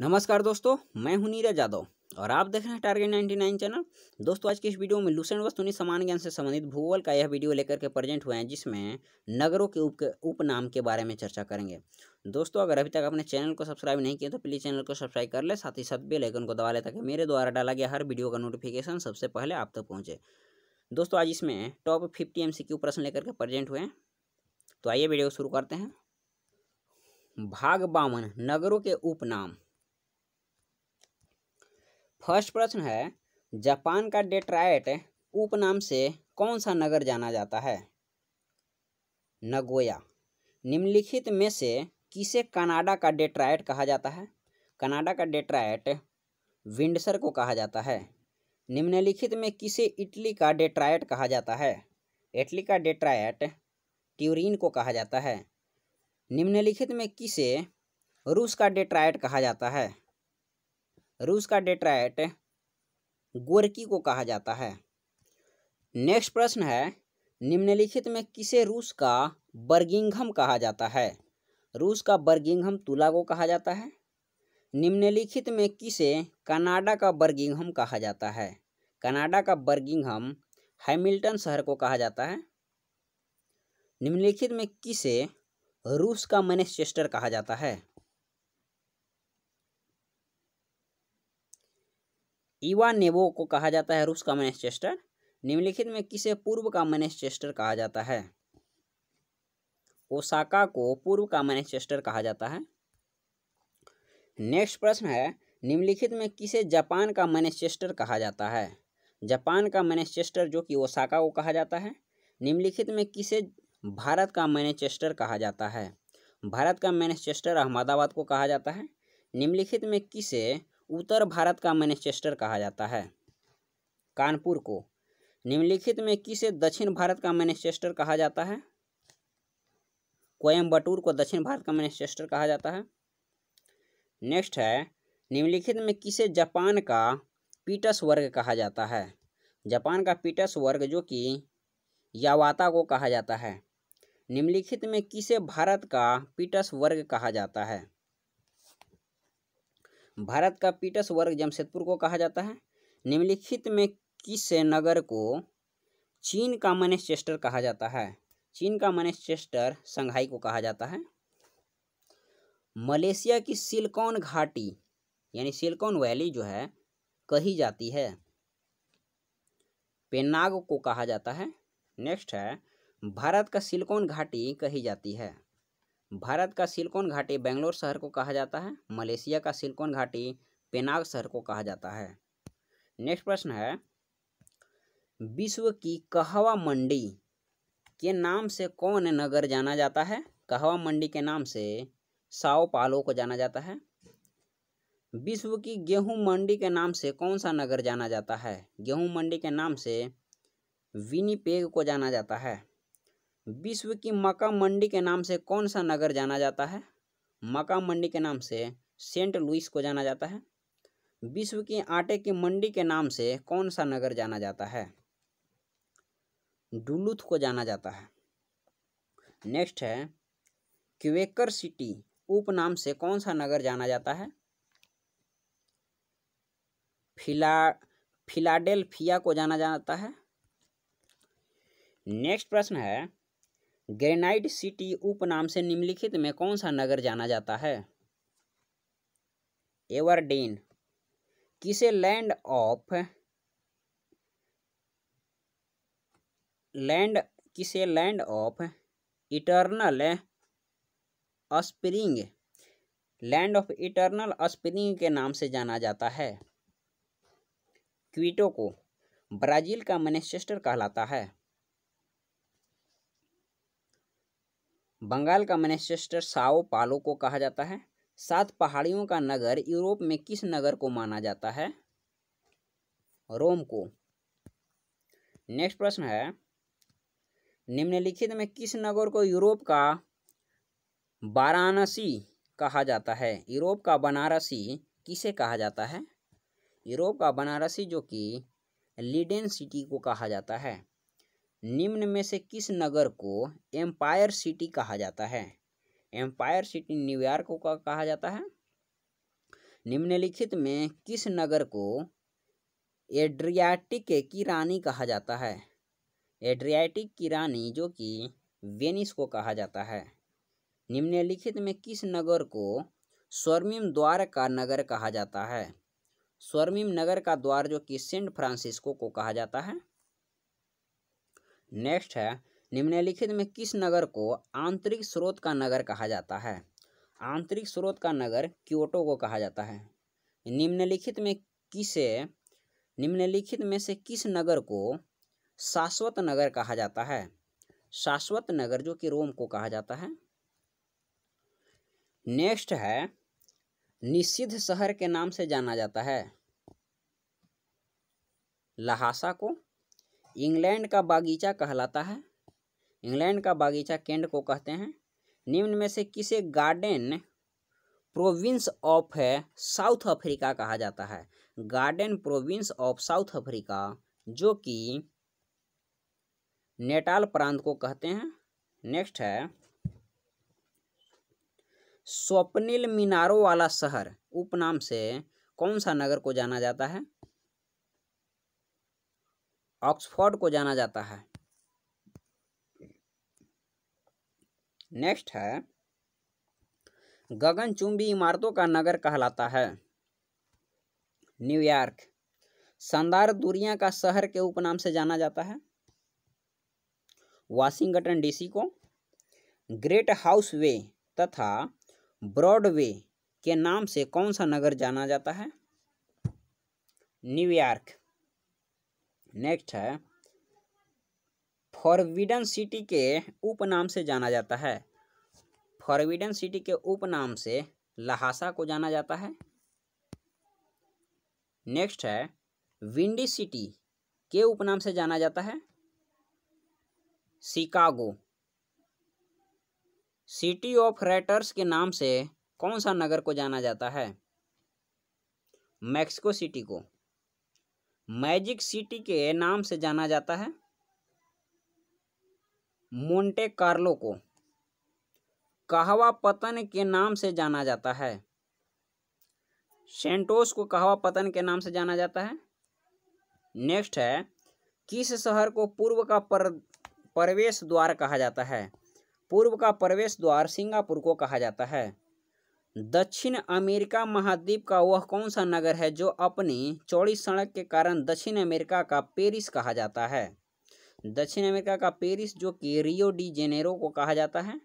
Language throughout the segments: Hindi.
नमस्कार दोस्तों, मैं हूँ नीरज यादव और आप देख रहे हैं टारगेट 99 चैनल। दोस्तों, आज की इस वीडियो में लूसेंट वस्तुनि समान ज्ञान से संबंधित भूगोल का यह वीडियो लेकर के प्रेजेंट हुए हैं, जिसमें नगरों के उप, उपनाम के बारे में चर्चा करेंगे। दोस्तों, अगर अभी तक अपने चैनल को सब्सक्राइब नहीं किया तो प्लीज़ चैनल को सब्सक्राइब कर ले, साथ ही साथ बेल आइकन को दबा ले, ताकि मेरे द्वारा डाला गया हर वीडियो का नोटिफिकेशन सबसे पहले आप तक पहुँचे। दोस्तों, आज इसमें टॉप फिफ्टी एम प्रश्न लेकर के प्रेजेंट हुए हैं। तो आइए वीडियो शुरू करते हैं। भाग बावन, नगरों के उपनाम। फ़र्स्ट प्रश्न है, जापान का डेट्राइट उपनाम से कौन सा नगर जाना जाता है? नगोया। निम्नलिखित में से किसे कनाडा का डेट्राइट कहा जाता है? कनाडा का डेट्राइट विंडसर को कहा जाता है। निम्नलिखित में किसे इटली का डेट्राइट कहा जाता है? इटली का डेट्राइट ट्यूरिन को कहा जाता है। निम्नलिखित में किसे रूस का डेट्राइट कहा जाता है? रूस का डेट्राइट गोरकी को कहा जाता है। नेक्स्ट प्रश्न है, निम्नलिखित में किसे रूस का बर्गिंघम कहा जाता है? रूस का बर्गिंघम तुला को कहा जाता है। निम्नलिखित में किसे कनाडा का बर्गिंघम कहा जाता है? कनाडा का बर्गिंघम हैमिल्टन शहर को कहा जाता है। निम्नलिखित में किसे रूस का मैनेचेस्टर कहा जाता है? ईवा नेवो को कहा जाता है, रूस का मैनेचेस्टर। निम्नलिखित में किसे पूर्व का मैनेचेस्टर कहा जाता है? ओसाका को पूर्व का मैनेचेस्टर कहा जाता है। नेक्स्ट प्रश्न है, निम्नलिखित में किसे जापान का मैनेचेस्टर कहा जाता है? जापान का मैनेचेस्टर जो कि ओसाका को कहा जाता है। निम्नलिखित में किसे भारत का मैनेचेस्टर कहा जाता है? भारत का मैनेचेस्टर अहमदाबाद को कहा जाता है। निम्नलिखित में किसे उत्तर भारत का मैनचेस्टर कहा जाता है। कानपुर को निम्नलिखित में किसे दक्षिण भारत का मैनचेस्टर कहा जाता है? कोयम्बटूर को दक्षिण भारत का मैनचेस्टर कहा जाता है। नेक्स्ट है, निम्नलिखित में किसे जापान का पीटस वर्ग कहा जाता है? जापान का पीटस वर्ग जो कि यावाता को कहा जाता है। निम्नलिखित में किसे भारत का पीटस वर्ग कहा जाता है? भारत का पीटस वर्ग जमशेदपुर को कहा जाता है। निम्नलिखित में किस नगर को चीन का मैनेचेस्टर कहा जाता है। चीन का मैनेचेस्टर संघाई को कहा जाता है। मलेशिया की सिलिकॉन घाटी, यानी सिलिकॉन वैली जो है, कही जाती है। पेनाग को कहा जाता है। नेक्स्ट है, भारत का सिलिकॉन घाटी कही जाती है। भारत का सिलिकॉन घाटी बेंगलोर शहर को कहा जाता है, मलेशिया का सिलिकॉन घाटी पेनाग शहर को कहा जाता है। नेक्स्ट प्रश्न है, विश्व की कहवा मंडी के नाम से कौन नगर जाना जाता है? कहवा मंडी के नाम से साओ पालो को जाना जाता है। विश्व की गेहूँ मंडी के नाम से कौन सा नगर जाना जाता है? गेहूँ मंडी के नाम से विनीपेग को जाना जाता है। विश्व की मक्का मंडी के नाम से कौन सा नगर जाना जाता है? मक्का मंडी के नाम से सेंट लुइस को जाना जाता है। विश्व की आटे की मंडी के नाम से कौन सा नगर जाना जाता है? डुलुथ को जाना जाता है। नेक्स्ट है, क्वेकर सिटी उपनाम से कौन सा नगर जाना जाता है? फिला, फिलाडेल्फिया को जाना जाता है। नेक्स्ट प्रश्न है ग्रेनाइट सिटी उपनाम से निम्नलिखित में कौन सा नगर जाना जाता है? एवरडेन। किसे लैंड ऑफ़ लैंड किसे land of eternal spring? Land of eternal spring के नाम से जाना जाता है। क्वीटो को ब्राज़ील का मैनचेस्टर कहलाता है। बंगाल का मैनचेस्टर साओ पालो को कहा जाता है। सात पहाड़ियों का नगर यूरोप में किस नगर को माना जाता है? रोम को। नेक्स्ट प्रश्न है, निम्नलिखित में किस नगर को यूरोप का वाराणसी कहा जाता है? यूरोप का बनारसी किसे कहा जाता है? यूरोप का बनारसी जो कि लीडेन सिटी को कहा जाता है। निम्न में से किस नगर को एम्पायर सिटी कहा जाता है? एम्पायर सिटी न्यूयॉर्क को कहा जाता है। निम्नलिखित में किस नगर को एड्रियाटिक की रानी कहा जाता है? एड्रियाटिक की रानी जो कि वेनिस को कहा जाता है। निम्नलिखित में किस नगर को स्वर्मिम द्वार का नगर कहा जाता है? स्वर्मिम नगर का द्वार जो कि सेंट फ्रांसिस्को को कहा जाता है। नेक्स्ट है, निम्नलिखित में किस नगर को आंतरिक स्रोत का नगर कहा जाता है? आंतरिक स्रोत का नगर क्योटो को कहा जाता है। निम्नलिखित में किसे, निम्नलिखित में से किस नगर को शाश्वत नगर कहा जाता है? शाश्वत नगर जो कि रोम को कहा जाता है। नेक्स्ट है, निषिद्ध शहर के नाम से जाना जाता है। लहासा को। इंग्लैंड का बागीचा कहलाता है। इंग्लैंड का बागीचा केंट को कहते हैं। निम्न में से किसे गार्डन प्रोविंस ऑफ़ है? साउथ अफ्रीका कहा जाता है। Garden province of South Africa, जो कि नेटाल प्रांत को कहते हैं। नेक्स्ट है, स्वप्निल मीनारों वाला शहर, उपनाम से कौन सा नगर को जाना जाता है? ऑक्सफोर्ड को जाना जाता है। नेक्स्ट है, गगनचुंबी इमारतों का नगर कहलाता है। न्यूयॉर्क शानदार दूरियाँ का शहर के उपनाम से जाना जाता है। वाशिंगटन डीसी को, ग्रेट हाउस वे तथा ब्रॉडवे के नाम से कौन सा नगर जाना जाता है? न्यूयॉर्क नेक्स्ट है फॉरविडन सिटी के उपनाम से जाना जाता है। फॉरविडन सिटी के उपनाम से लहासा को जाना जाता है। नेक्स्ट है विंडी सिटी के उपनाम से जाना जाता है। शिकागो सिटी ऑफ़ राइटर्स के नाम से कौन सा नगर को जाना जाता है? मैक्सिको सिटी को। मैजिक सिटी के नाम से जाना जाता है मोंटे कार्लो को। कहवा पतन के नाम से जाना जाता है। सेंटोस को कहवा पतन के नाम से जाना जाता है। नेक्स्ट है, किस शहर को पूर्व का पर, प्रवेश द्वार कहा जाता है? पूर्व का प्रवेश द्वार सिंगापुर को कहा जाता है। दक्षिण अमेरिका महाद्वीप का वह कौन सा नगर है जो अपनी चौड़ी सड़क के कारण दक्षिण अमेरिका का पेरिस कहा जाता है? दक्षिण अमेरिका का पेरिस, जो कि रियो डी जेनेरो को कहा जाता है,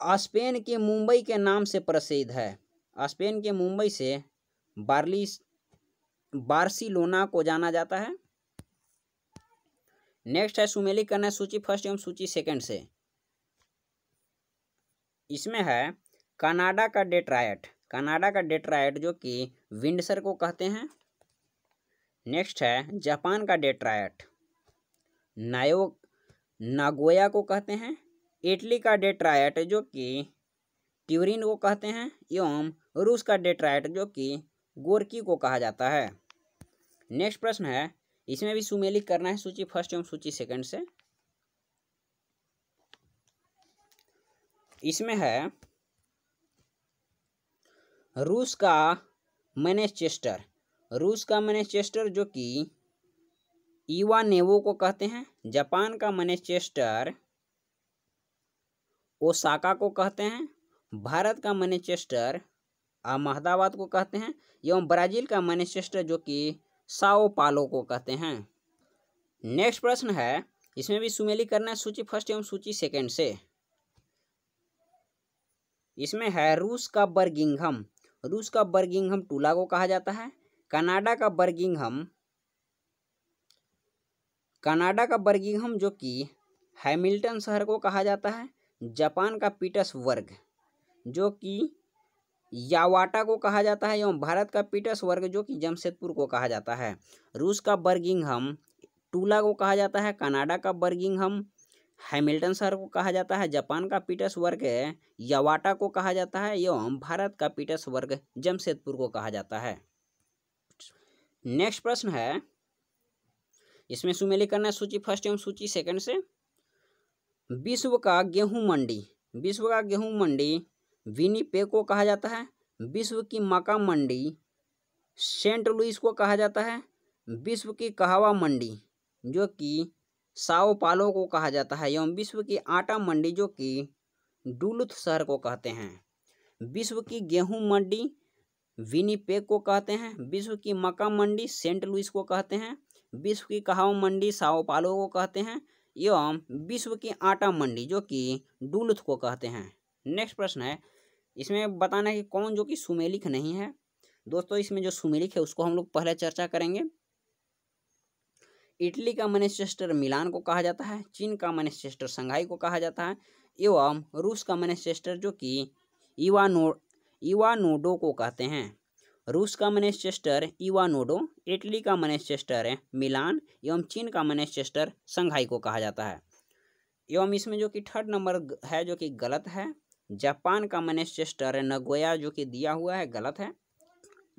स्पेन के मुंबई के नाम से प्रसिद्ध है। स्पेन के मुंबई से बार्ली बार्सिलोना को जाना जाता है। नेक्स्ट है सुमेली करना सूची, फ़र्स्ट एवं सूची, सेकंड से। इसमें है कनाडा का डेट्रायट। कनाडा का डेट्रायट जो कि विंडसर को कहते हैं। नेक्स्ट है जापान का डेट्रायट। नायो, नागोया को कहते हैं। इटली का डेट्रायट जो कि ट्यूरिन को कहते हैं एवं रूस का डेट्रायट जो कि गोरकी को कहा जाता है। नेक्स्ट प्रश्न है, इसमें भी सुमेलित करना है सूची, फ़र्स्ट एवं सूची, सेकंड से। इसमें है रूस का मैनेचेस्टर। रूस का मैनेचेस्टर जो कि ईवा नेवो को कहते हैं, जापान का मैनेचेस्टर ओसाका को कहते हैं, भारत का मैनेचेस्टर अहमदाबाद को कहते हैं, एवं ब्राज़ील का मैनेचेस्टर जो कि साओ पालो को कहते हैं। नेक्स्ट प्रश्न है, इसमें भी सुमेली करना है, सूची फ़र्स्ट एवं सूची सेकंड से। इसमें है रूस का बर्गिंघम। रूस का बर्गिंघम टूला को कहा जाता है। कनाडा का बर्गिंघम, कनाडा का बर्गिंघम जो कि हैमिल्टन शहर को कहा जाता है। जापान का पीटर्सबर्ग, जो कि यावाटा को कहा जाता है एवं भारत का पीटर्सबर्ग जो कि जमशेदपुर को कहा जाता है। रूस का बर्गिंघम टूला को कहा जाता है। कनाडा का बर्गिंघम हैमिल्टन शहर को कहा जाता है, जापान का पीटर्सबर्ग यवाटा को कहा जाता है एवं भारत का पीटर्सबर्ग जमशेदपुर को कहा जाता है। नेक्स्ट प्रश्न है, इसमें सुमेली करना है सूची फ़र्स्ट एवं सूची सेकंड से। विश्व का गेहूँ मंडी, विश्व का गेहूँ मंडी विनीपेग को कहा जाता है, विश्व की मका मंडी सेंट लुइस को कहा जाता है, विश्व की कहवा मंडी, जो कि साओ पालो को कहा जाता है एवं विश्व की आटा मंडी जो कि डुलुथ शहर को कहते हैं। विश्व की गेहूँ मंडी विनीपेग को कहते हैं। विश्व की मक्का मंडी सेंट लुइस को कहते हैं। विश्व की कहाव मंडी साओ पालो को कहते हैं एवं विश्व की आटा मंडी जो कि डुलुथ को कहते हैं। नेक्स्ट प्रश्न है, इसमें बताना है कि कौन जो कि सुमेलिक नहीं है। दोस्तों, इसमें जो सुमेलिक है, उसको हम लोग पहले चर्चा करेंगे। इटली का मैनचेस्टर मिलान को कहा जाता है, चीन का मैनचेस्टर संघाई को कहा जाता है, एवं रूस का मैनचेस्टर जो कि इवानो, इवानोडो को कहते हैं। रूस का मैनचेस्टर, इवानोडो, इटली का मैनचेस्टर, मिलान, एवं चीन का मैनचेस्टर संघाई को कहा जाता है। एवं इसमें जो कि थर्ड नंबर है जो कि गलत है, जापान का मैनचेस्टर नगोया जो कि दिया हुआ है गलत है।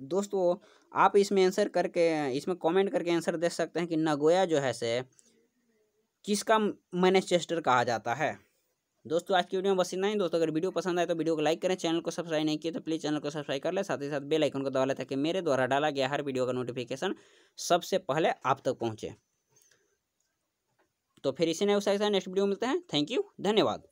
दोस्तों, आप इसमें आंसर करके, इसमें कमेंट करके आंसर दे सकते हैं कि नगोया जो है से किसका मैनचेस्टर कहा जाता है। दोस्तों, आज की वीडियो में बस इतना ही। दोस्तों, अगर वीडियो पसंद आए तो वीडियो को लाइक करें चैनल को सब्सक्राइब नहीं किया तो प्लीज़ चैनल को सब्सक्राइब कर ले। साथ ही साथ बेल आइकन को दबा ले ताकि मेरे द्वारा डाला गया हर वीडियो का नोटिफिकेशन सबसे पहले आप तक पहुँचे। तो फिर इसी नए उत्साह नेक्स्ट वीडियो मिलते हैं। थैंक यू धन्यवाद।